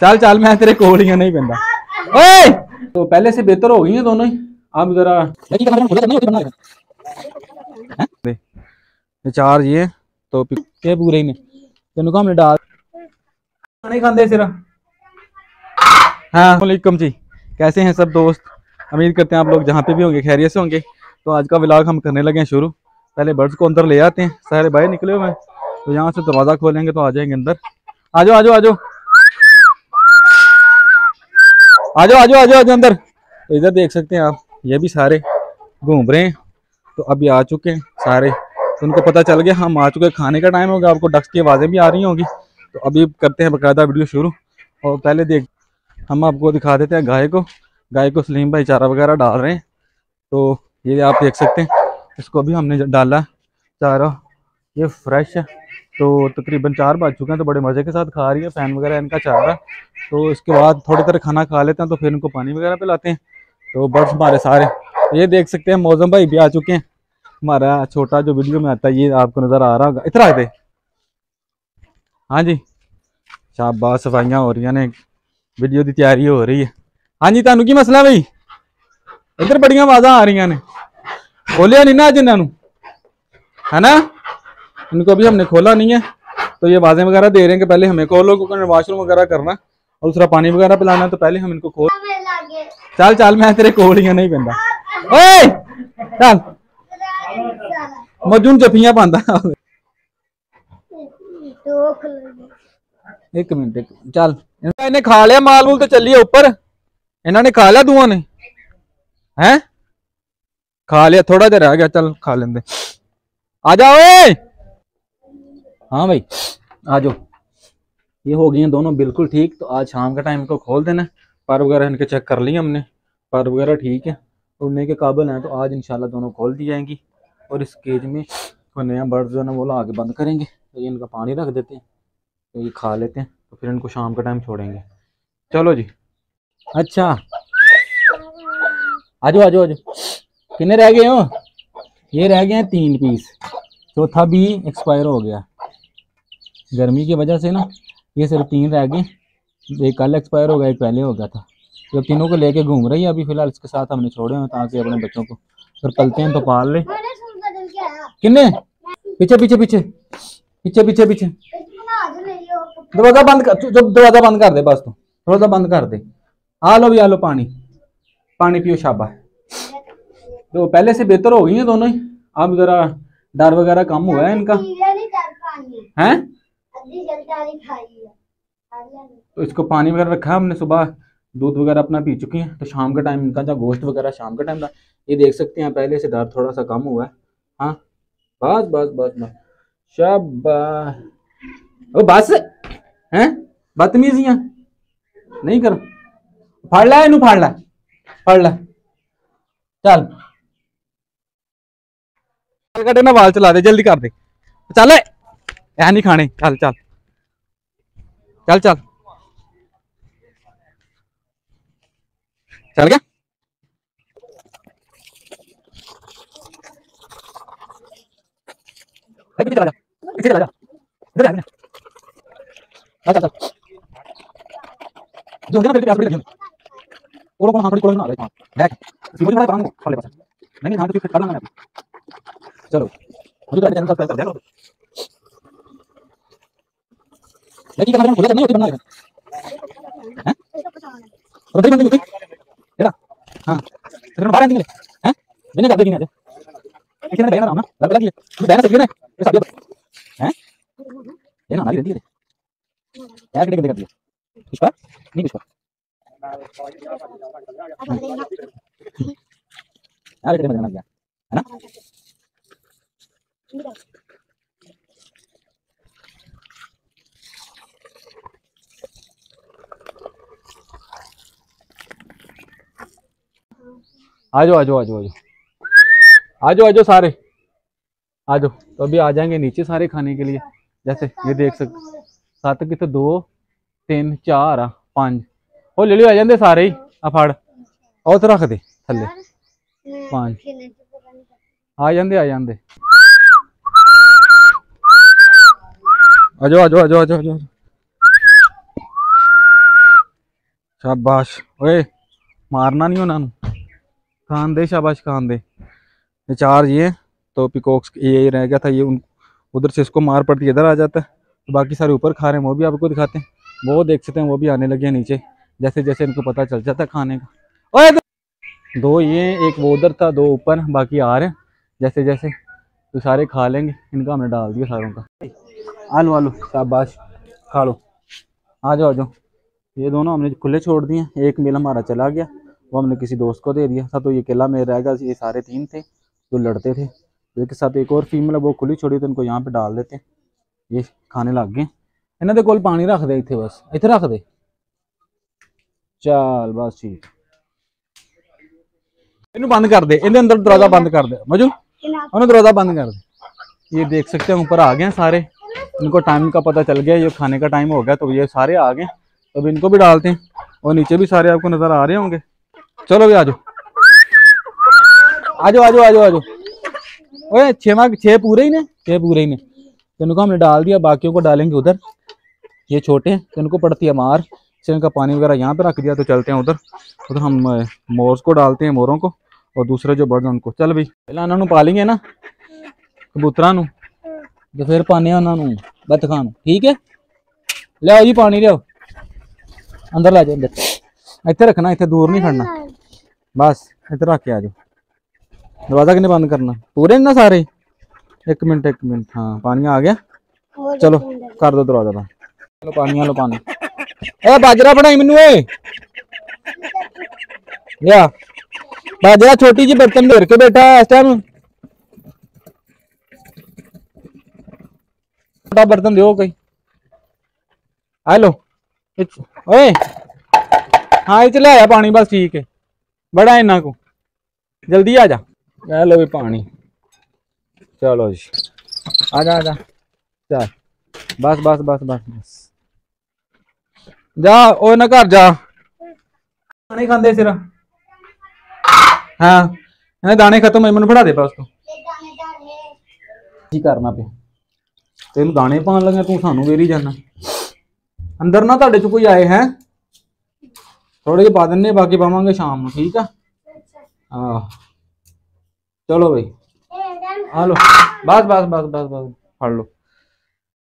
चल चल मैं तेरे ही नहीं पेंदा ओए तो पहले से बेहतर हो गई हैं दोनों ही अब जरा चार ये तो पि- पूरे ही ने तेनों हमने डाल खाने खाते सिरा हाँ वालेकुम जी कैसे हैं सब दोस्त उम्मीद करते हैं आप लोग जहाँ पे भी होंगे खैरियत से होंगे तो आज का व्लॉग हम करने लगे हैं शुरू पहले बर्ड्स को अंदर ले आते हैं सारे बाहर निकले हुए हैं तो यहाँ से दरवाज़ा खोलेंगे तो आ जाएँगे अंदर आ जाओ आ जाओ आ जाओ आ जाओ आ जाओ आ जाओ अंदर। तो इधर देख सकते हैं आप, ये भी सारे घूम रहे हैं। तो अभी आ चुके हैं सारे। तो उनको पता चल गया, हम आ चुके हैं। खाने का टाइम होगा, आपको डक्स की आवाज़ें भी आ रही होंगी। तो अभी करते हैं बकायदा वीडियो शुरू। और पहले देख, हम आपको दिखा देते हैं गाय को। गाय को सलीम भाई चारा वगैरह डाल रहे हैं। तो ये आप देख सकते हैं, इसको भी हमने डाला चारा। ये फ्रेश है। तो तकरीबन चार बज चुके हैं तो बड़े मज़े के साथ खा रही है फ़ैन वगैरह, इनका चल रहा तो इसके बाद थोड़ी देर खाना खा लेते हैं तो फिर इनको पानी वगैरह पिलाते हैं। तो बस हमारे सारे, ये देख सकते हैं मौजम भाई भी आ चुके हैं। हमारा छोटा जो वीडियो में आता है, ये आपको नज़र आ रहा होगा। इतना आते हाँ जी। शाबाद सफाइयाँ हो रही ने वीडियो की तैयारी हो रही है। हाँ जी तहू की मसला भाई? इधर बड़िया आवाज़ा आ रही ने। बोलिया नहीं ना अज इन्हू है ना? इनको अभी हमने खोला नहीं है। तो ये आवाज़ें वगैरह दे रहे हैं कि पहले हमें खोलो क्योंकि वॉशरूम वगैरह करना। और दूसरा पानी वगैरह पिलाना तो पहले हम इनको खोल। चल चल, मैं तेरे कोल नहीं पेंदा। चल। मजून जफियाँ पांदा। एक मिनट चल। इन्हें खा लिया माल मूल तो चलिए ऊपर। इन्होंने खा लिया दुआ ने। हैं? खा लिया, थोड़ा देर रह गया, चल, खा लेंदे। आ जाओ हाँ भाई, आ जाओ। ये हो गई हैं दोनों बिल्कुल ठीक तो आज शाम का टाइम इनको खोल देना। पर वगैरह इनके चेक कर लिए हमने, पर वगैरह ठीक है। उड़ने के काबिल हैं तो आज इंशाल्लाह दोनों खोल दी जाएँगी। और इस केज में कोई नया बर्ड जो है ना, वो ला बंद करेंगे। तो ये इनका पानी रख देते हैं तो ये खा लेते हैं तो फिर इनको शाम का टाइम छोड़ेंगे। चलो जी। अच्छा। आ जाओ आ जाओ आ जाओ। कितने रह गए हो? ये रह गए हैं तीन पीस चौथा भी एक्सपायर हो गया। गर्मी की वजह से ना ये सिर्फ़ तीन रह गए एक कल एक्सपायर हो गया एक पहले हो गया था। तो अब तीनों को लेके घूम रही है अभी फ़िलहाल इसके साथ हमने छोड़े हैं ताकि अपने बच्चों को। फिर पलते हैं तो पाल ले। किन्ने? पीछे पीछे पीछे। पीछे पीछे पीछे। दरवाज़ा बंद कर जब दरवाज़ा बंद कर दे बस तू। दरवाज़ा बंद कर दे। आ लो भी आ लो पानी। पानी पियो शाबा तो पहले से बेहतर हो गई है दोनों ही। अब जरा डर वगैरह कम हुआ है इनका। हैं? तो इसको पानी वगैरह रखा है हमने सुबह, दूध वगैरह अपना पी चुकी हैं। तो शाम का टाइम इनका जो गोश्त वगैरह शाम का टाइम था, ये देख सकते हैं पहले से डर थोड़ा सा कम हुआ है। हाँ बस बस बस बस। शाबाश। ओ, बस। हैं? बदतमीजियाँ नहीं कर। फाड़ ला इनू फाड़ ला। फाड़ ला। चल। चल कटे ना वाल चला दे, जल्दी कर दे। चल ऐ नहीं खाने। चल चल। चल चल। चल गया? ए, चला चला चल चल चल। बस। नहीं है चलो। तो कर दे लेकिन कैमरा खोला नहीं होती बनना है हैं। और बंदी होती तेरा हाँ तेरे बाहर निकले हैं मैंने कर देगी ना किसी ने ना लग लगी तू बयान से ना ये सब हैं ये ना नहीं रहती है यार कितने कर दिया पुष्पा नहीं पुष्पा यार कितने बजाना गया है ना आ जाओ आ जाओ आ जाओ आ जाओ आ जाओ आ जाओ सारे आ जाओ तो अभी आ जाएंगे नीचे सारे खाने के लिए जैसे ये देख सकते सत्त कितने दो तीन चार आ पांच हौली हौली आ जाते सारे ही आ फड़ ਉਹ ਤੇ ਰੱਖ ਦੇ ਥੱਲੇ ਪੰਜ ਆ ਜਾਂਦੇ ਆ ਜਾਂਦੇ ਆ ਜਾਓ ਆ ਜਾਓ ਆ ਜਾਓ ਆ ਜਾਓ ਆ ਜਾਓ शाबाश ओए मारना नहीं ਉਹਨਾਂ ਨੂੰ खान दे, शाबाश खान दे। ये चार ये तो पिकॉक्स ये रह गया था, ये उन, उधर से इसको मार पड़ती, इधर आ जाता है। तो बाकी सारे ऊपर खा रहे हैं, वो भी आपको दिखाते हैं। वो देख सकते हैं, वो भी आने लगे हैं नीचे। जैसे जैसे इनको पता चल जाता है खाने का। ओए, दो ये, एक वो उधर था, दो ऊपर, बाकी आ रहे हैं। जैसे जैसे तो सारे खा लेंगे। इनका हमने डाल दिया सारों का। आलू आलू, शाबाश। खा लो। आ जाओ आ जाओ। ये दोनों हमने खुले छोड़ दिए एक मिल हमारा चला गया। वो हमने किसी दोस्त को दे दिया। था तो ये अकेला में रहेगा ये सारे तीन थे जो लड़ते थे। उसके साथ एक और फीमेल है, वो खुली छोड़ी तो इनको यहाँ पे डाल देते ये खाने लग गए। इन्हों के कोल पानी रख दे इतने बस। इतने रख दे। चल बस ठीक। इन बंद कर दे। इन्हें अंदर दरवाज़ा बंद कर दे। मजू, उन्हें दरवाज़ा बंद कर दे। ये देख सकते हैं, ऊपर आ गए सारे। इनको टाइम का पता चल गया, ये खाने का टाइम हो गया तो ये सारे आ गए। अब इनको भी डालते हैं। और नीचे भी सारे आपको नज़र आ रहे होंगे। चलो भी आज। आज आज आज आज। ओए छेवा छे पूरे ही ने? छे पूरे ही ने। तेन को हमने डाल दिया बाकी को डालेंगे उधर। ये छोटे हैं को पड़ती है मार। से इनका पानी वगैरह यहाँ पे रख दिया तो चलते हैं उधर। उधर हम मोर्स को डालते हैं, मोरों को, और दूसरे जो बर्ड उनको। चल बी पहले उन्होंने पालेंगे ना? कबूतरा तो फिर पाने उन्होंने ਉਹਨਾਂ ਨੂੰ ਬਤਖਾਂ ਨੂੰ ਠੀਕ ਹੈ ਲਿਆਓ ਜੀ ਪਾਣੀ ਲਿਆਓ ਅੰਦਰ रखना इतने दूर नहीं ਰੱਖਣਾ बस इधर आके आ जाओ। दरवाज़ा किन्ने बंद करना? पूरे ना सारे? एक मिनट एक मिनट हाँ पानी आ गया। चलो कर दो दरवाज़ा बंद। चलो पानी लो पानी। ए बाजरा बनाई मैनू ए। या। बाजरा छोटी जी बर्तन में के बैठा है इस टाइम छोटा बर्तन दो कहीं हेलो ओए। हाँ इच ले आया पानी बस ठीक है। बड़ा इन्ना को जल्दी आ जा ले लो भी पानी चलो जी आ जा आ जा चल बस बस बस बस बस जा ओ ना घर जा दाने खाते सिर हाँ ਇਹਨੇ ਦਾਣੇ ਖਤਮ ਹੋਏ ਮੈਨੂੰ ਫੜਾ ਦੇ ਬਸ ਤੂੰ ਕੀ ਕਰਨਾ ਪਿਆ ਤੈਨੂੰ ਦਾਣੇ ਪਾਣ ਲੱਗਿਆ ਤੂੰ ਸਾਨੂੰ ਵੇਰੀ ਜਾਣਾ ਅੰਦਰ ਨਾ ਤੁਹਾਡੇ ਚ ਕੋਈ ਆਏ ਹੈ ਥੋੜੇ ਜਿਹੇ ਪਾ ਦਿੰਨੇ ਬਾਕੀ ਪਾਵਾਂਗੇ ਸ਼ਾਮ ਨੂੰ ਠੀਕ ਆ ਹਾਂ ਚਲੋ ਬਈ ਆ ਲੋ ਬਸ ਬਸ ਬਸ ਬਸ ਬਸ ਫੜ ਲਓ